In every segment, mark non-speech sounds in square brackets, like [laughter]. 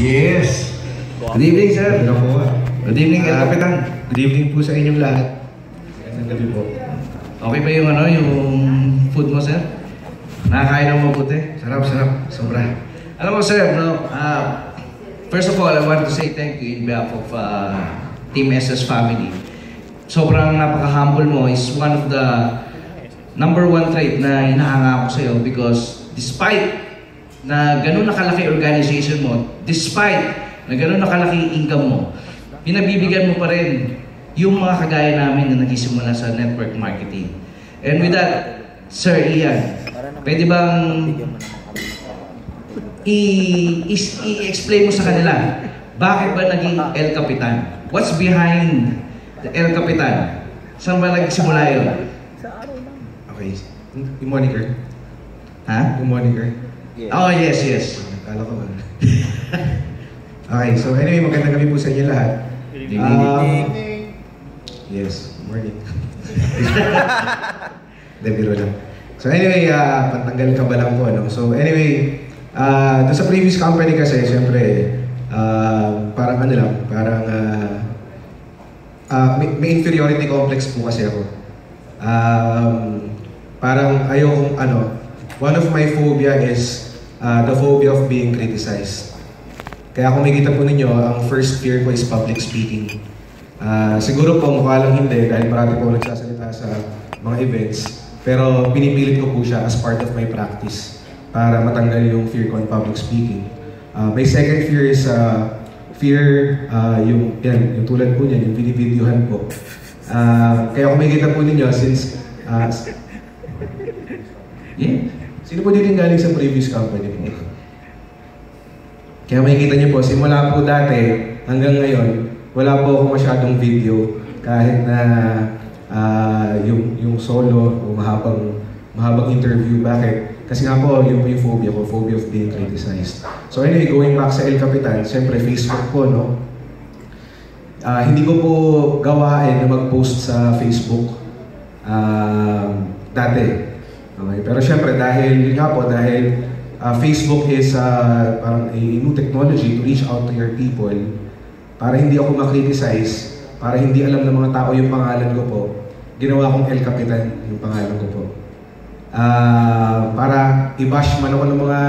Yes. Good evening, sir. Ano po? Good evening, Ah, Kapitan. Good evening po sa inyong lahat. Magandang gabi po. Okay ba yung ano, yung food mo, sir? Nakakain ng mabuti? Sarap, sarap. Sobra. Alam mo, sir, no, ah, first of all, I want to say thank you in behalf of ah, Team SS family. Sobrang napaka-humble mo is one of the number one trait na hinahanga ko sa'yo because despite na ganun na kalaki organization mo, despite na ganun na kalaki income mo, pinabibigyan mo pa rin yung mga kagaya namin na nagsisimula sa network marketing. And with that, Sir Ian, pwede bang i-explain mo sa kanila bakit ba naging El Capitan? What's behind the El Capitan? Saan ba nagsimula yun? Okay. Yung moniker. Ha? Yung moniker. Oh, yes, yes. Kala ko ano. [laughs] okay, so anyway, magandang gabi po sa inyo lahat. Good Um, yes, morning. [laughs] Hindi, biro lang. So anyway, uh, pantanggal ka ba lang po, ano? So anyway, uh, doon sa previous company kasi, siyempre, uh, parang ano lang, parang uh, uh, may, may inferiority complex po kasi ako. Um, parang ayokong ano, one of my phobia is uh, the phobia of being criticized. Kaya kung makikita po ninyo, ang first fear ko is public speaking. Ah, siguro po mukha lang hindi dahil parati po nagsasalita sa mga events. Pero pinipilit ko po siya as part of my practice para matanggal yung fear ko on public speaking. Ah, my second fear is uh, fear ah, yung, yan, yung tulad po niyan, yung binibidyohan po. Ah, kaya kung makikita po ninyo, since ah, Yeah. Sino po dito galing sa previous company po? Kaya makikita niyo po, simula po dati hanggang ngayon, wala po ako masyadong video kahit na ah, yung, yung solo o mahabang, mahabang interview. Bakit? Kasi nga po, yun yung phobia ko, phobia of being criticized. So anyway, going back sa El Capitan, siyempre Facebook po, no? Ah, hindi ko po gawain na mag-post sa Facebook um, dati. Okay, pero syempre dahil yun nga po dahil uh, Facebook is uh, parang a new technology to reach out to your people para hindi ako ma-criticize, para hindi alam ng mga tao yung pangalan ko po, ginawa kong El Capitan yung pangalan ko po. Ah, para i-bash man ako ng mga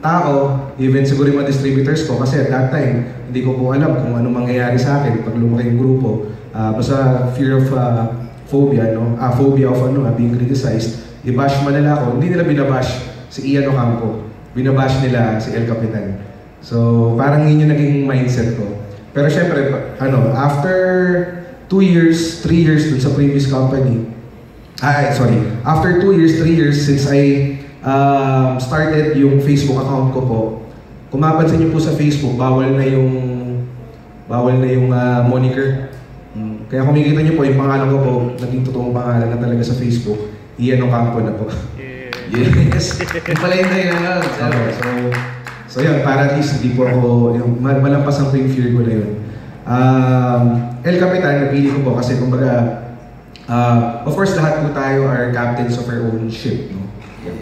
tao, even siguro yung mga distributors ko, kasi at that time, hindi ko po alam kung anong mangyayari sa akin pag lumaki yung grupo. Ah, basta fear of ah, phobia, no? Ah, phobia of ano, being criticized. I-bash man ako. Hindi nila binabash si Ian Ocampo. Binabash nila si El Capitan. So, parang yun yung naging mindset ko. Pero syempre, ano, after two years, three years dun sa previous company, ah, sorry, after two years, three years since I um, started yung Facebook account ko po, kung mapansin niyo po sa Facebook, bawal na yung bawal na yung ah, moniker. Mm, Kaya kung makikita niyo po, yung pangalan ko po, naging totoong pangalan na talaga sa Facebook, Ian Ocampo na po. Yes. Yung dahilan nun, sir. Okay, so, so yun, para at least hindi po ako, yung mal- malampasan ko yung fear ko na yun. Um, El Capitan, napili ko po kasi kumbaga, uh, of course, lahat po tayo are captains of our own ship. No?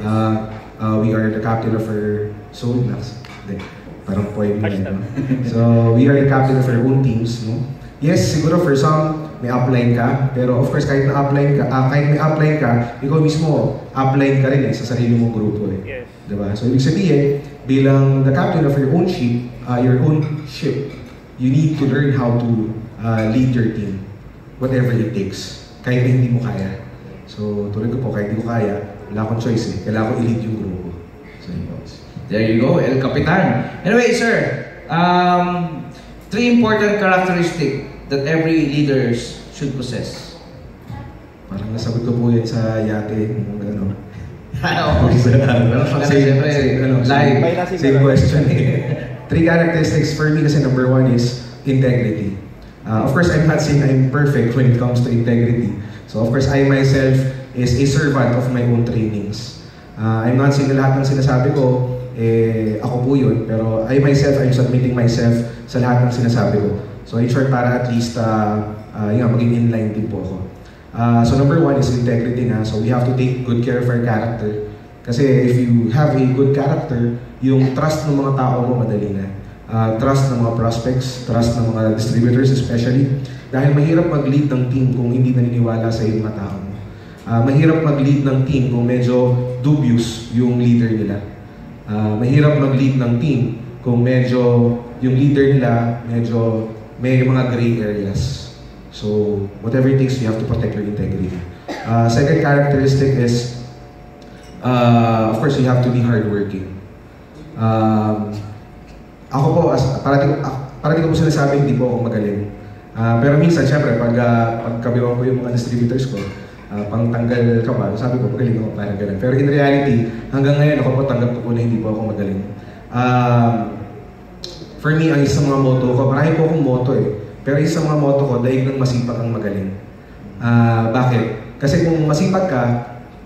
Uh, uh, we are the captain of our soul. Hindi, parang poem na yun. No? So, we are the captain of our own teams. No? Yes, siguro for some, may upline ka. Pero of course, kahit na upline ka, ah, kahit may upline ka, ikaw mismo, upline ka rin eh, sa sarili mong grupo eh. Yes. Diba? So, ibig sabihin, bilang the captain of your own ship, uh, your own ship, you need to learn how to uh, lead your team. Whatever it takes. Kahit na hindi mo kaya. So, tulad ko po, kahit hindi ko kaya, wala akong choice eh. Kailangan ko i-lead yung grupo. So, yun po. There you go, El Capitan. Anyway, sir, um, three important characteristics that every leaders should possess. Parang nasagot ko po yan sa yate. Ano. [laughs] Oo. Meron pa kasi siyempre, ano, live. Same, question eh. Three characteristics for me kasi number one is integrity. Uh, of course, I'm not saying I'm perfect when it comes to integrity. So of course, I myself is a servant of my own trainings. Uh, I'm not saying na lahat ng sinasabi ko, eh, ako po yun. Pero I myself, I'm submitting myself sa lahat ng sinasabi ko. So in short, para at least, uh, uh, yun, maging inline din po ako. Uh, so number one is integrity nga. So we have to take good care of our character. Kasi if you have a good character, yung trust ng mga tao mo madali na. uh, trust ng mga prospects, trust ng mga distributors especially. Dahil mahirap mag-lead ng team kung hindi naniniwala sa iyong mga tao. Uh, mahirap mag-lead ng team kung medyo dubious yung leader nila. Uh, mahirap mag-lead ng team kung medyo yung leader nila medyo may mga gray areas. So, whatever it takes, you have to protect your integrity. Uh, second characteristic is, uh, of course, you have to be hardworking. Um, ako po, as, parating, uh, parating ko po sinasabi, hindi po ako magaling. Uh, pero minsan, syempre, pag, uh, pagkabiwan ko yung mga distributors ko, uh, pang tanggal ka ba, sabi ko, magaling ako, parang ganun. Pero in reality, hanggang ngayon, ako po tanggap ko po na hindi po ako magaling. Um, for me, ang isang mga motto ko, marami po akong motto eh. Pero isang mga motto ko, daig ng masipag ang magaling. Uh, bakit? Kasi kung masipag ka,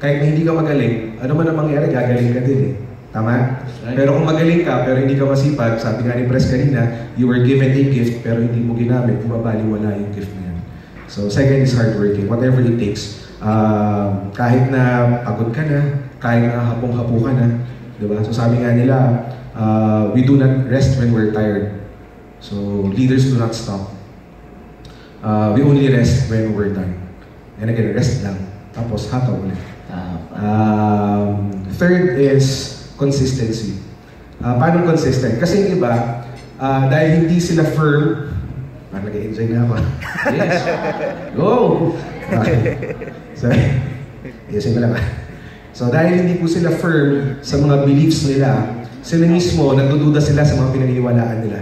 kahit na hindi ka magaling, ano man ang mangyari, gagaling ka din eh. Tama? Right. Pero kung magaling ka, pero hindi ka masipag, sabi nga ni Press kanina, you were given a gift, pero hindi mo ginamit, wala yung gift na yan. So, second is hardworking, whatever it takes. Uh, kahit na pagod ka na, kahit na hapong-hapo ka na, di ba? So, sabi nga nila, uh, we do not rest when we're tired. So, leaders do not stop. Uh, we only rest when we're done. And again, rest lang. Tapos, hataw ulit. Um, third is consistency. Uh, paano consistent? Kasi yung iba, uh, dahil hindi sila firm, parang nag-enjoy na ako. yes. [laughs] Go! Okay. So, ayusin ko lang. So dahil hindi po sila firm sa mga beliefs nila, sila mismo, nagdududa sila sa mga pinaniniwalaan nila.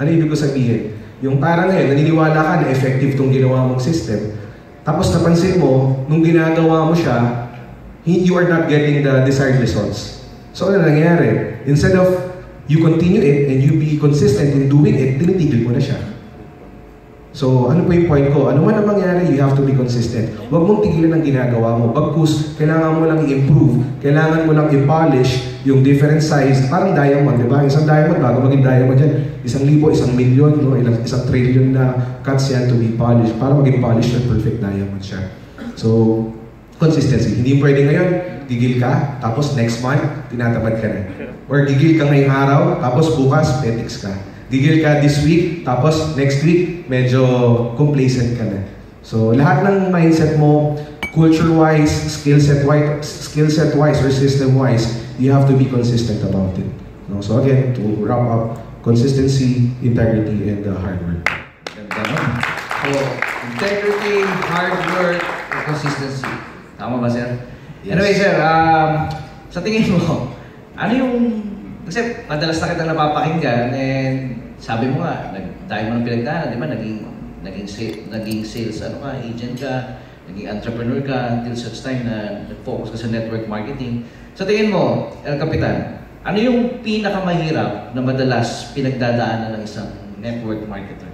Ano ibig ko sabihin? Yung parang ngayon, naniniwala ka na effective tong ginawa mong system, tapos napansin mo, nung ginagawa mo siya, you are not getting the desired results. So ano nangyayari? Instead of you continue it and you be consistent in doing it, tinitigil mo na siya. So, ano po yung point ko? Ano man ang mangyari, you have to be consistent. Huwag mong tigilan ang ginagawa mo. Bagkus, kailangan mo lang i-improve. Kailangan mo lang i-polish yung different size. Parang diamond, di ba? Isang diamond, bago maging diamond yan, isang libo, isang milyon, no? Ilang, isang trillion na cuts yan to be polished. Para maging polished at perfect diamond siya. So, consistency. Hindi pwede ngayon, gigil ka, tapos next month, tinatamad ka na. Or gigil ka ngayong araw, tapos bukas, petics ka. Gigil ka this week, tapos next week, medyo complacent ka na. So, lahat ng mindset mo, culture-wise, skill set-wise, skill set-wise or system-wise, you have to be consistent about it. No? So again, to wrap up, consistency, integrity, and uh, hard work. Ganda no? So, integrity, hard work, and consistency. Tama ba, sir? Yes. Anyway, sir, um, sa tingin mo, ano yung... Kasi madalas na kitang napapakinggan and sabi mo nga, dahil mo ng pinagdaanan, di ba, naging, naging, naging sales, ano ka, agent ka, naging entrepreneur ka until such time na nag-focus ka sa network marketing. Sa tingin mo, El Capitan, ano yung pinakamahirap na madalas pinagdadaanan ng isang network marketer?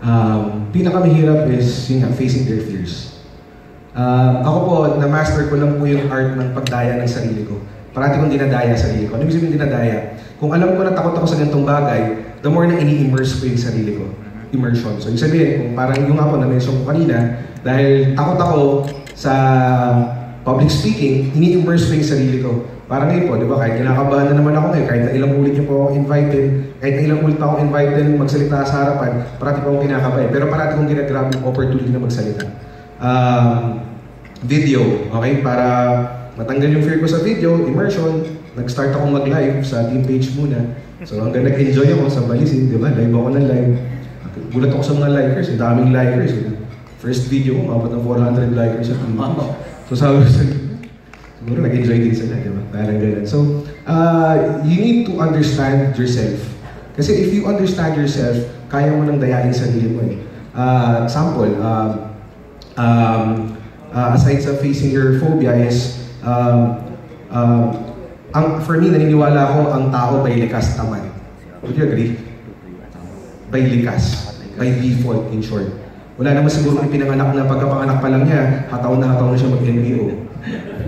Um, pinakamahirap is yung facing their fears. Uh, ako po, na-master ko lang po yung art ng pagdaya ng sarili ko. Parati kong dinadaya sa sarili ko. Ano ibig sabihin dinadaya? Kung alam ko na takot ako sa ganitong bagay, the more na ini-immerse ko yung sarili ko. Immersion. So, ibig sabihin, kung parang yung ako na-mention ko kanina, dahil takot ako sa public speaking, ini-immerse ko yung sarili ko. Parang ngayon po, di ba, kahit kinakabahan na naman ako ngayon, kahit na ilang ulit niyo po ako invited, kahit na ilang ulit ako invited magsalita sa harapan, parati po akong kinakabahan. Pero parati kong ginagrab yung opportunity na magsalita. Um, video, okay? Para matanggal yung fear ko sa video, immersion, nag-start ako mag-live sa team page muna. So hanggang nag-enjoy ako sa Balisin, di ba? Live ako ng live. Gulat ako sa mga likers, ang daming likers. Eh. First video ko, mabot ng 400 likers team page. So sabi ko sa siguro nag-enjoy din sila, di ba? Parang ganun. So, uh, you need to understand yourself. Kasi if you understand yourself, kaya mo nang dayain sarili mo eh. Uh, example, um, um, uh, aside sa facing your phobia is, um, um, ang, for me, naniniwala ko ang tao by likas tamad. Would you agree? By likas. By default, in short. Wala naman siguro yung pinanganak na pagkapanganak pa lang niya, hataw na hataw na siya mag-NBO.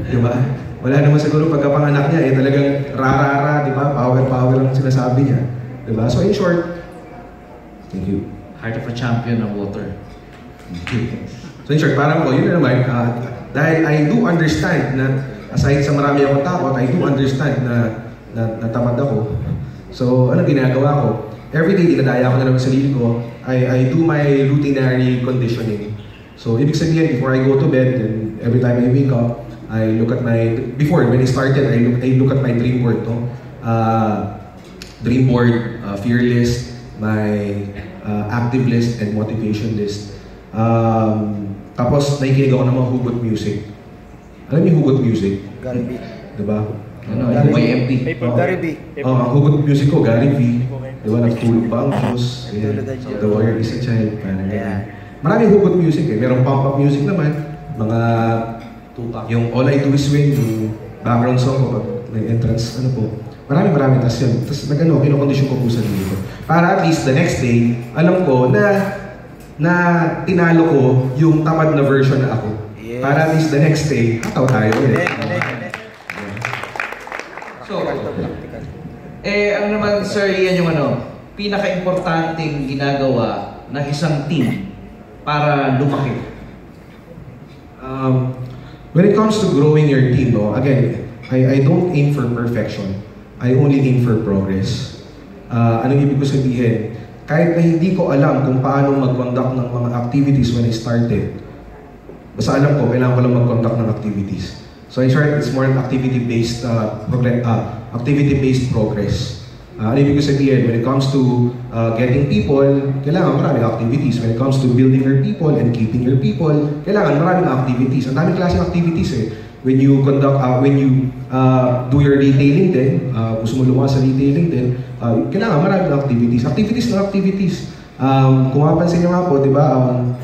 Di ba? Wala naman siguro pagkapanganak niya, eh talagang rarara, di ba? Power-power lang sinasabi niya. Di ba? So in short, thank you. Heart of a champion of water. Thank you. So in short, parang po, yun naman, uh, dahil I do understand na aside sa marami akong takot, I do understand na na natamad ako. So, ano ginagawa ko? Everyday, dinadaya ko na lang ang sarili ko. I, I do my routinary conditioning. So, ibig sabihin, before I go to bed, and every time I wake up, I look at my, before, when I started, I look, I look at my dream board, no? Uh, dream board, uh, fear list, my uh, active list, and motivation list. Um, tapos, nakikinig ako ng mga hugot music. Alam niyo hugot music? Gary B. Diba? Ano, yung may MP. Oh, Gary B. Oh, ang hugot music ko, Gary V. Di ba, nagtulog pa ang ang Diyos. The Warrior is a Child. Parang ganyan. Maraming hugot music eh. Merong pump-up music naman. Mga tupak. Yung All I Do Is Win, yung background song ko pag may entrance, ano po. Marami marami tas yun. Tapos nag-ano, kinokondisyon ko po sa dito. Para at least the next day, alam ko na na tinalo ko yung tamad na version na ako. Yes. Para at least the next day, hataw tayo ulit. Galing, galing, galing. So, eh, ano naman, sir, yan yung ano, pinaka-importanting ginagawa ng isang team para lumaki. Um, when it comes to growing your team, no, again, I, I don't aim for perfection. I only aim for progress. Uh, anong ibig ko sabihin? Kahit na hindi ko alam kung paano mag-conduct ng mga activities when I started, basta alam ko, kailangan ko lang mag-conduct ng activities. So in short, it's more an activity-based uh, uh, activity-based progress. Uh, ano ibig ko sabihin? When it comes to uh, getting people, kailangan maraming activities. When it comes to building your people and keeping your people, kailangan maraming activities. Ang daming klaseng activities eh. When you conduct, uh, when you uh, do your retailing din, uh, gusto mo lumawas sa retailing din, uh, kailangan maraming activities. Activities na activities. Um, kung mapansin nyo nga po, di ba, um,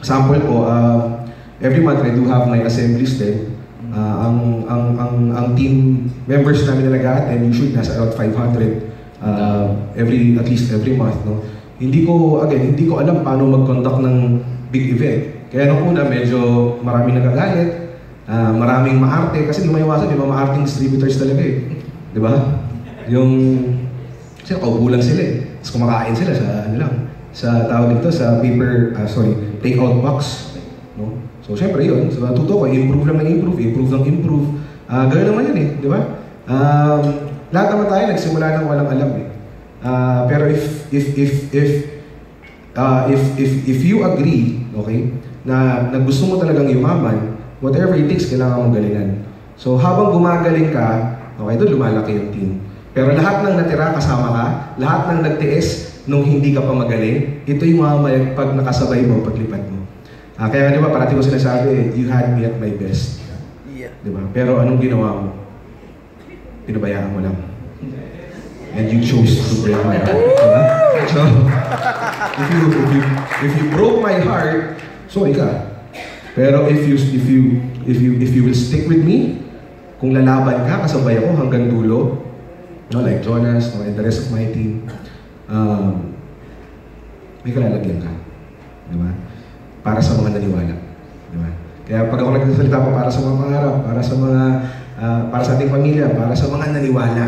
sample ko, uh, every month I do have my assemblies din. Uh, ang, ang, ang, ang team members namin na nag-attend, usually nasa around 500 uh, every, at least every month. No? Hindi ko, again, hindi ko alam paano mag-conduct ng big event. Kaya nung una, medyo maraming nagagalit, uh, maraming maarte, kasi di maiwasan, di ba maarting distributors talaga eh. Di ba? Yung, kasi lang sila eh. Tapos kumakain sila sa, ano lang, sa tawag dito, sa paper, ah, sorry, take-out box. So, syempre yun. So, natuto ko, improve lang ng improve, improve lang improve. Ah, ganun naman yun eh, di ba? Um, lahat naman tayo nagsimula nang walang alam eh. Ah, pero if, if, if, if, ah, if, if, if you agree, okay, na, na gusto mo talagang yumaman, whatever it takes, kailangan mong galingan. So, habang gumagaling ka, okay, doon lumalaki yung team. Pero lahat ng natira kasama ka, lahat ng nagtiis nung hindi ka pa magaling, ito yung mga pag nakasabay mo, paglipat mo. Ah, kaya di ba, parati ko sinasabi, you had me at my best. Yeah. Di ba? Pero anong ginawa mo? Pinabayaan mo lang. And you chose to break my heart. Diba? So, if you, if you, if you broke my heart, sorry ka. Pero if you, if you, if you, if you will stick with me, kung lalaban ka, kasabay ako hanggang dulo, no, like Jonas, no, and the rest of my team, um, may kalalagyan ka. Di ba? Para sa mga naniwala. Di ba? Kaya pag ako nagsasalita pa para sa mga pangarap, para sa mga, ah, para sa ating pamilya, para sa mga naniwala,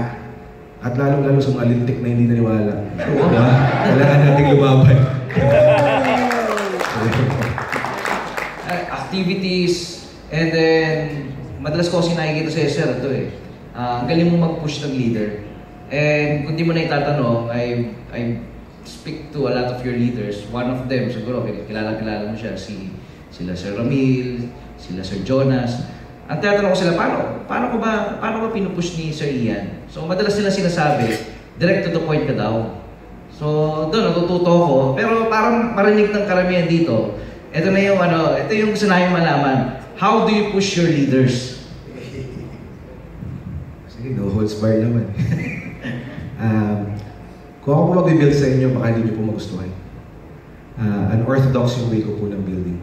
at lalong-lalo sa mga lintik na hindi naniwala. Di ba? Kailangan nating lumaban. Uh, [laughs] activities, and then, madalas ko kasi nakikita sa sir ito eh. Ang galing mo mag-push ng leader. And kung di mo na itatanong, I, I speak to a lot of your leaders. One of them, siguro, kilala-kilala mo siya, si sila Sir Ramil, sila Sir Jonas. Ang tinatanong ko sila, paano, paano ko ba, paano ba pinupush ni Sir Ian? So, madalas sila sinasabi, direct to the point ka daw. So, doon, natututo ko. Pero parang marinig ng karamihan dito, ito na yung ano, ito yung gusto namin malaman. How do you push your leaders? [laughs] Sige, no holds barred naman. [laughs] um, kung ako po mag-build sa inyo, baka hindi nyo po magustuhan. Uh, unorthodox yung way ko po ng building.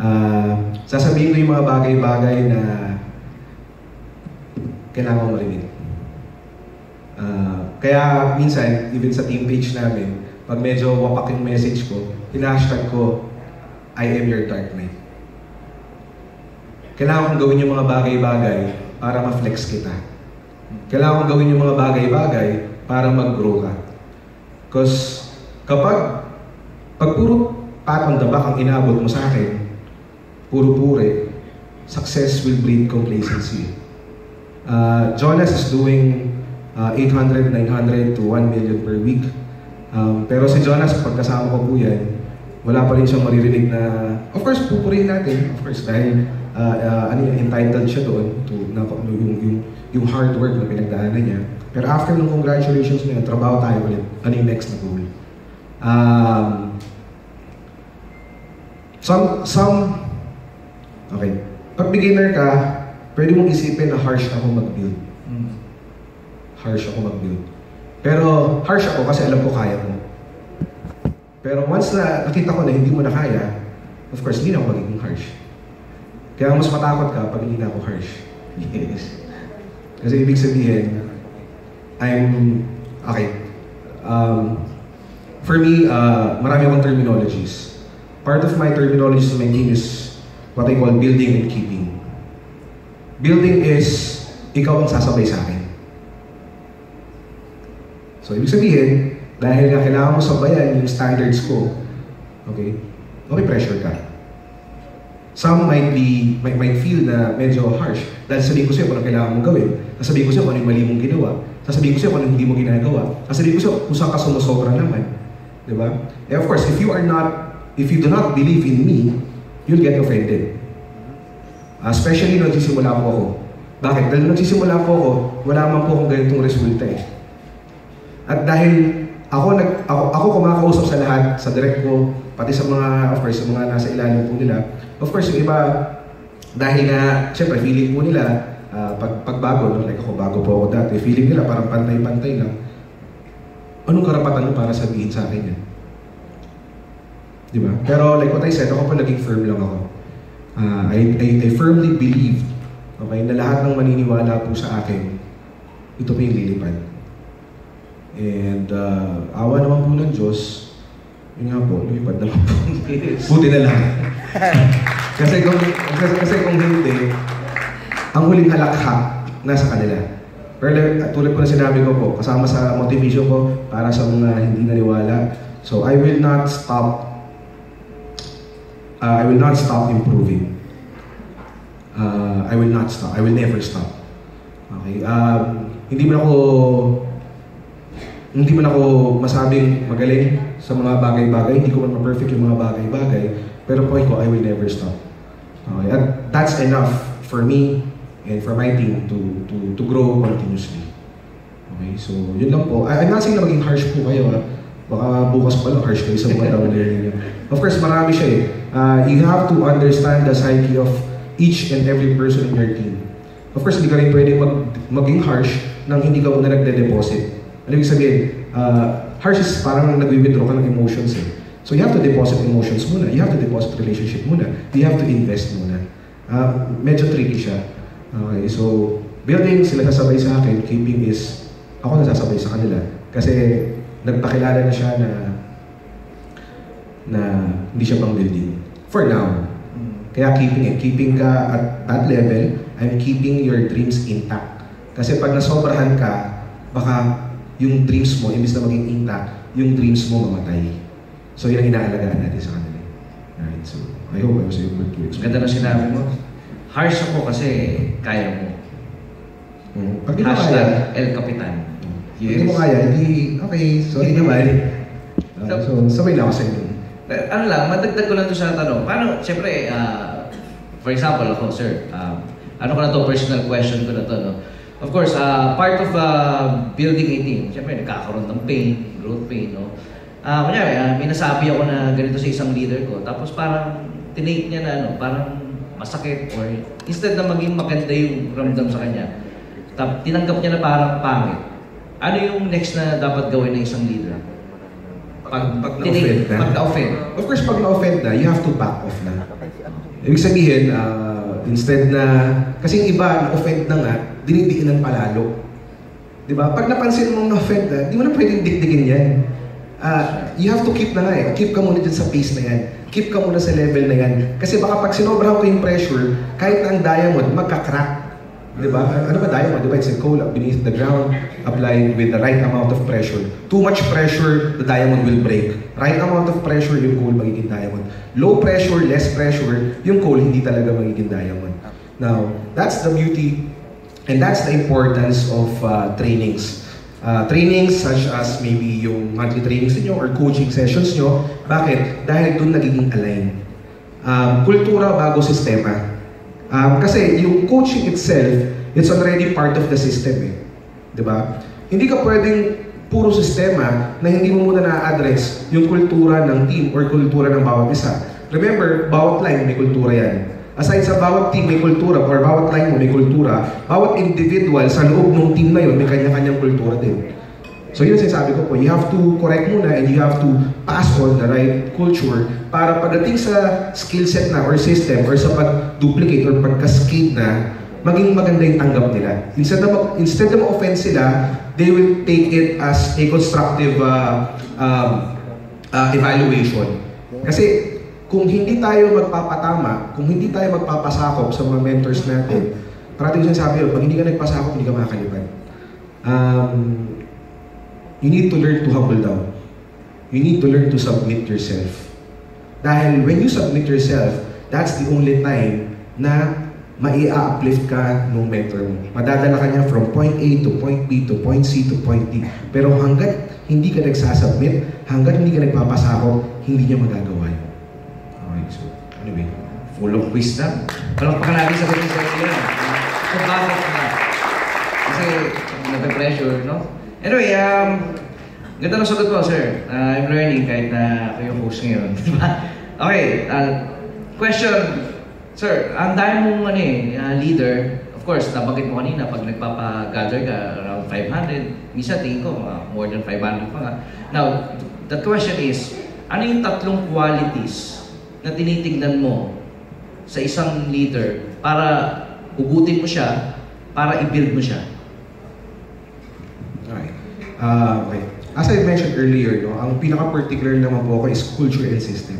Uh, sasabihin ko yung mga bagay-bagay na kailangan marinig. Uh, kaya minsan, even sa team page namin, pag medyo wapak yung message ko, hinashtag ko, I am your dark knight. Kailangan kong gawin yung mga bagay-bagay para ma-flex kita. Kailangan kong gawin yung mga bagay-bagay para mag-grow ka. Because kapag pag puro pat on the back ang inaabot mo sa akin, puro pure, success will breed complacency. Uh, Jonas is doing uh, 800, 900 to 1 million per week. Um, pero si Jonas, pagkasama ko po yan, wala pa rin siyang maririnig na, of course, pupurihin natin, of course, dahil uh, uh, ano entitled siya doon to na, yung, yung, yung hard work na pinagdaanan niya. Pero after ng congratulations na yun, trabaho tayo ulit. Ano yung next na goal? Um, some, some, okay, pag beginner ka, pwede mong isipin na harsh ako mag-build. Mm. Harsh ako mag-build. Pero harsh ako kasi alam ko kaya mo. Pero once na nakita ko na hindi mo na kaya, of course, hindi na ako magiging harsh. Kaya mas matakot ka pag hindi na ako harsh. [laughs] Yes. Kasi ibig sabihin, I'm, okay, um, for me, uh, marami akong terminologies. Part of my terminologies in my team is what I call building and keeping. Building is, ikaw ang sasabay sa akin. So, ibig sabihin, dahil nga kailangan mo sabayan yung standards ko, okay, okay pressure ka. Some might be, might, might feel na medyo harsh dahil sabihin ko sa'yo kung ano kailangan mong gawin. Sasabihin ko sa'yo kung ano yung mali mong ginawa. Sasabihin ko sa'yo kung ano hindi mo ginagawa. Sasabihin ko sa'yo kung saan ka sumusobra naman. Di ba? Eh of course, if you are not, if you do not believe in me, you'll get offended. Uh, especially nung nagsisimula po ako. Bakit? Dahil nung nagsisimula po ako, wala man po akong ganitong resulta eh. At dahil ako, nag, ako, ako kumakausap sa lahat, sa direct ko, pati sa mga, of course, sa mga nasa ilalim po nila. Of course, yung iba, dahil nga, syempre, feeling po nila, uh, pag, pagbago, no? like ako, bago po ako dati, feeling nila parang pantay-pantay lang. Anong karapatan mo para sabihin sa akin yan? Di ba? Pero like what I said, ako pa naging firm lang ako. Uh, I, I, I firmly believe okay, na lahat ng maniniwala po sa akin, ito po yung lilipad. And uh, awa naman po ng Diyos, yun nga po, lumipad naman po. Buti na lang. [laughs] kasi, kung, kasi, kasi kung hindi, ang huling halakhak nasa kanila. Pero tulad po na sinabi ko po, kasama sa motivation ko para sa mga hindi naniwala. So I will not stop uh, I will not stop improving. Uh, I will not stop. I will never stop. Okay? Um, hindi man ako hindi man ako masabing magaling sa mga bagay-bagay, hindi ko man ma-perfect yung mga bagay-bagay, pero point ko, I will never stop. Okay? At that's enough for me and for my team to to to grow continuously. Okay? So, yun lang po. I'm not saying na maging harsh po kayo, ha? Baka bukas pa lang harsh kayo sa mga down learning. Of course, marami siya eh. Uh, you have to understand the psyche of each and every person in your team. Of course, hindi ka rin pwede mag, maging harsh nang hindi ka muna nagde-deposit. Ano ibig sabihin? Uh, harsh is parang nag-withdraw ka ng emotions eh. So you have to deposit emotions muna. You have to deposit relationship muna. You have to invest muna. Uh, medyo tricky siya. Okay, so building, sila sasabay sa akin. Keeping is, ako nasasabay sa kanila. Kasi nagpakilala na siya na na hindi siya pang building. For now. Kaya keeping it. Keeping ka at that level and keeping your dreams intact. Kasi pag nasobrahan ka, baka yung dreams mo, imbis na maging intact, yung dreams mo mamatay. So yun ang inaalagaan natin sa kanila. Alright, so I hope I was able to explain. Ganda na sinabi mo. Harsh ako kasi kaya mo. Mm. Pag hindi mo kaya, Hashtag El Capitan. pag hindi mo kaya, hindi, okay, sorry [laughs] naman. Uh, so, sabay na ako sa inyo. Ano lang, madagdag ko lang to sa tanong. Paano, siyempre, ah, for example, ako, sir, ah, ano ko na to, personal question ko na to, no? Of course, ah, part of ah, building a team, siyempre, nagkakaroon ng pain, growth pain, no? Ah, kunyari, ah, may nasabi ako na ganito sa isang leader ko, tapos parang tinake niya na, ano, parang masakit, or instead na maging maganda yung ramdam sa kanya, tap, tinanggap niya na parang pangit. Ano yung next na dapat gawin ng isang leader? Pag, pag na-offend na, Pag na-offend. Of course, pag na-offend na, you have to back off na. Ibig sabihin, ah, instead na, kasi yung iba, na-offend na nga, dinidiinan palalo. Di ba? Pag napansin mong na-offend na, di mo na pwedeng dikdikin yan. Ah, you have to keep na nga eh. Keep ka muna dyan sa pace na yan. Keep ka muna sa level na yan. Kasi baka pag sinobrahan ko yung pressure, kahit ang diamond, magka-crack. Di ba? Ano ba diamond? Di ba? It's a coal beneath the ground, applied with the right amount of pressure. Too much pressure, the diamond will break. Right amount of pressure, yung coal magiging diamond. Low pressure, less pressure, yung coal hindi talaga magiging diamond. Now, that's the beauty And that's the importance of uh, trainings. Uh, trainings such as maybe yung monthly trainings niyo or coaching sessions nyo. Bakit? Dahil doon nagiging align. Um, kultura bago sistema. Um, kasi yung coaching itself, it's already part of the system eh. ba? Hindi ka pwedeng puro sistema na hindi mo muna na-address yung kultura ng team or kultura ng bawat isa. Remember, bawat line may kultura yan. Aside sa bawat team may kultura or bawat line mo may kultura, bawat individual sa loob ng team na yun may kanya-kanyang kultura din. So yun sinasabi ko po, you have to correct muna and you have to pass on the right culture para pagdating sa skill set na or system or sa pag-duplicate or pagka-skate na, maging maganda yung tanggap nila. Instead na, instead na ma-offend sila, they will take it as a constructive uh, um, uh, evaluation. Kasi kung hindi tayo magpapatama, kung hindi tayo magpapasakop sa mga mentors natin, parating sinasabi yun, pag hindi ka nagpasakop, hindi ka makakalipan. Um, you need to learn to humble down. You need to learn to submit yourself. Dahil when you submit yourself, that's the only time na mai-uplift ka ng mentor mo. Madadala ka niya from point A to point B to point C to point D. Pero hanggat hindi ka nagsasubmit, hanggat hindi ka nagpapasakop, hindi niya magagawa yun. So anyway. Full of wisdom. Palakpakan natin sa kanyang sarili yan. So bakit nga? Kasi nape-pressure, no? Anyway, um, ganda ng sagot mo, sir. Uh, I'm learning kahit na yung host ngayon. [laughs] okay, uh, question. Sir, ang dami mong ano eh, uh, leader, of course, nabanggit mo kanina, pag nagpapa-gather ka, around 500, minsan tingin ko, uh, more than 500 pa nga. Now, the question is, ano yung tatlong qualities na tinitingnan mo sa isang leader para ugutin mo siya, para i-build mo siya? Okay. Uh, okay. As I mentioned earlier, no, ang pinaka-particular naman po ako is culture and system.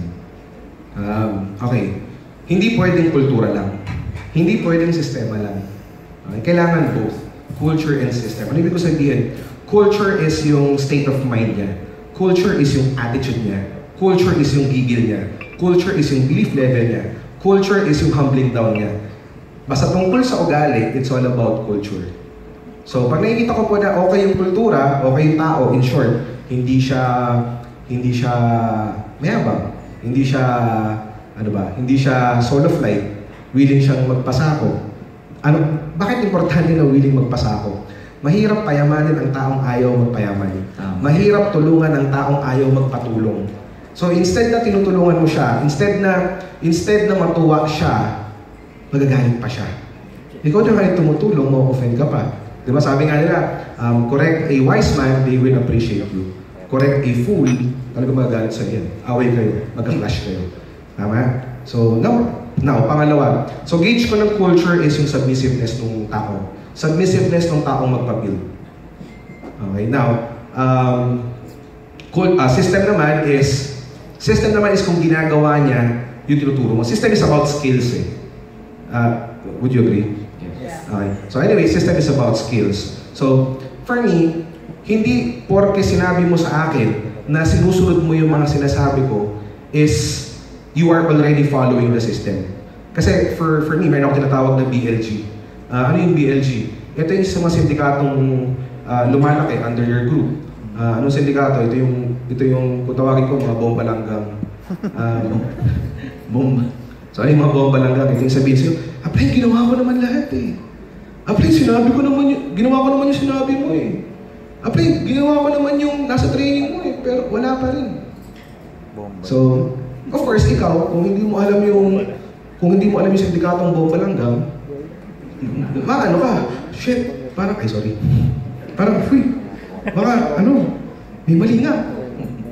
Um, okay. Hindi pwedeng kultura lang. Hindi pwedeng sistema lang. Okay? Kailangan both. Culture and system. Ano ibig ko sabihin? Culture is yung state of mind niya. Culture is yung attitude niya. Culture is yung gigil niya. Culture is yung belief level niya. Culture is yung humbling down niya. Basta tungkol sa ugali, it's all about culture. So, pag nakikita ko po na okay yung kultura, okay yung tao, in short, hindi siya, hindi siya mayabang, hindi siya, ano ba, hindi siya soul of light, willing siyang magpasako. Ano, bakit importante na willing magpasako? Mahirap payamanin ang taong ayaw magpayaman. Mahirap tulungan ang taong ayaw magpatulong. So instead na tinutulungan mo siya, instead na instead na matuwa siya, magagalit pa siya. Ikaw naman yung tumutulong, mo-offend ka pa. Di ba sabi nga nila, um, correct a wise man, they will appreciate you. Correct a fool, talaga magagalit sa iyo. Away kayo, magka-clash kayo. Tama? So, now, now, pangalawa. So, gauge ko ng culture is yung submissiveness ng tao. Submissiveness ng taong magpa-build. Okay, now, um, cul- uh, system naman is, system naman is kung ginagawa niya yung tinuturo mo. System is about skills eh. Uh, would you agree? Okay. So anyway, system is about skills. So, for me, hindi porke sinabi mo sa akin na sinusunod mo yung mga sinasabi ko is you are already following the system. Kasi for for me, meron ako tinatawag na BLG. Ah, ano yung BLG? Ito yung sa mga sindikatong ah, lumalaki under your group. Ah, anong sindikato? Ito yung ito yung kung tawagin ko mga bomba langgang. [laughs] Um, Boom. So ano yung mga bomba langgang? Ito yung sabihin sa'yo, Apre, ginawa ko naman lahat eh. Apre, sinabi ko naman yung, ginawa ko naman yung sinabi mo eh. Apre, ginawa ko naman yung nasa training mo eh, pero wala pa rin. So, of course, ikaw, kung hindi mo alam yung, kung hindi mo alam yung sindikatong bomba langgang, maano ka, shit, parang, ay sorry, parang free. Baka, ano, may mali nga.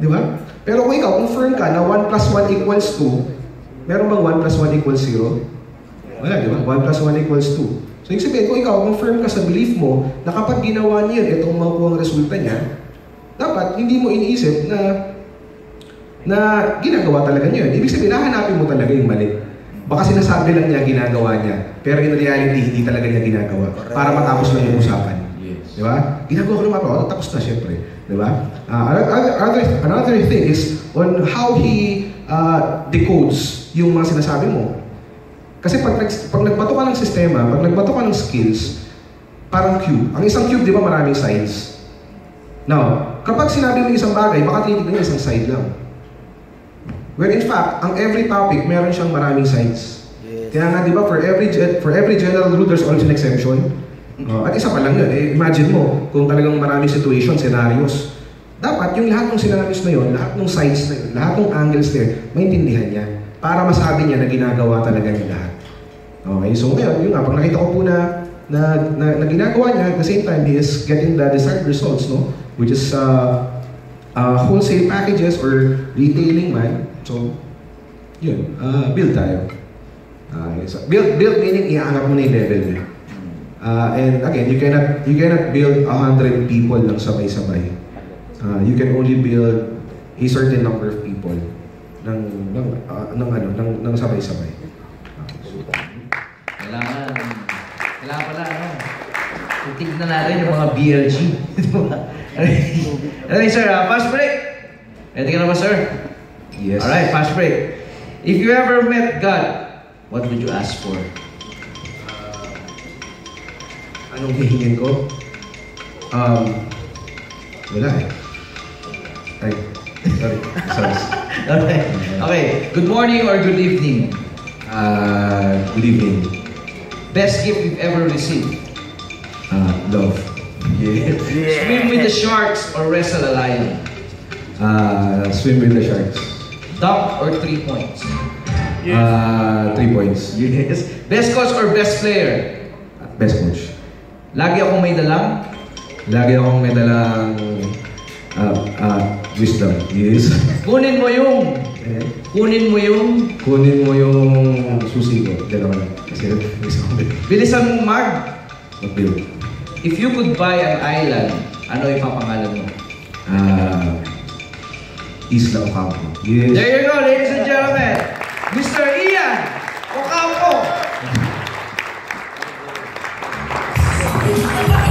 Di ba? Pero kung ikaw, confirm ka na 1 plus 1 equals 2, meron bang 1 plus 1 equals 0? Wala, di ba? 1 plus 1 equals 2. So, ibig sabihin, kung ikaw, confirm ka sa belief mo na kapag ginawa niya yun, itong makukuha ang resulta niya, dapat hindi mo iniisip na na ginagawa talaga niya yun. Ibig sabihin, hahanapin mo talaga yung mali. Baka sinasabi lang niya ginagawa niya, pero in reality, hindi talaga niya ginagawa para matapos lang yung usapan. Yes. Di ba? Ginagawa ko naman ako, tapos na syempre. Di ba? Uh, another, another, another thing is on how he uh, decodes yung mga sinasabi mo. Kasi pag, nag, pag nagbato ka ng sistema, pag nagbato ka ng skills, parang cube. Ang isang cube, di ba maraming sides? Now, kapag sinabi mo isang bagay, baka tinitignan niya isang side lang. Where in fact, ang every topic, meron siyang maraming sides. Kaya nga, di ba, for every, for every general rule, there's always an exception. Uh, at isa pa lang yun, eh, imagine mo, kung talagang maraming situation, scenarios, dapat yung lahat ng scenarios na yun, lahat ng sides na yun, lahat ng angles na yun, maintindihan niya. Para masabi niya na ginagawa talaga niya lahat. Okay, so ngayon, yun nga, pag nakita ko po na, na, na, na ginagawa niya, at the same time, he is getting the desired results, no? Which is, uh, uh, wholesale packages or retailing man. So, yun, uh, build tayo. Uh, so build, build meaning iaangat mo na yung level niya. Uh, and again, you cannot you cannot build a hundred people lang sabay-sabay. Uh, you can only build a certain number of people ng ng uh, ng ano ng, ng sabay-sabay. Kailangan, kailangan pala, ano, titignan natin yung mga BLG. Okay, [laughs] sir, uh, fast break. Ready ka na ba, sir? Yes. Alright, fast break. If you ever met God, what would you ask for? Anong hihingin ko? Um, wala eh. Ay, sorry. sorry. [laughs] Okay. Okay. Good morning or good evening. Uh, good evening. Best gift you've ever received. Uh, love. [laughs] Swim with the sharks or wrestle a lion. Uh, swim with the sharks. Dunk or three points. Uh, three points. Yes. Best coach or best player. Best coach. Lagi akong may dalang, lagi akong may dalang uh, uh, wisdom. Yes. [laughs] kunin mo yung, eh? kunin mo yung, kunin mo yung susi ko. Dalawa Bilisan mo mag. Mag-build. If you could buy an island, ano ipapangalan mo? Uh, Isla Ocampo. Yes. There you go, ladies and gentlemen. Mr. Ian Ocampo. Thank you.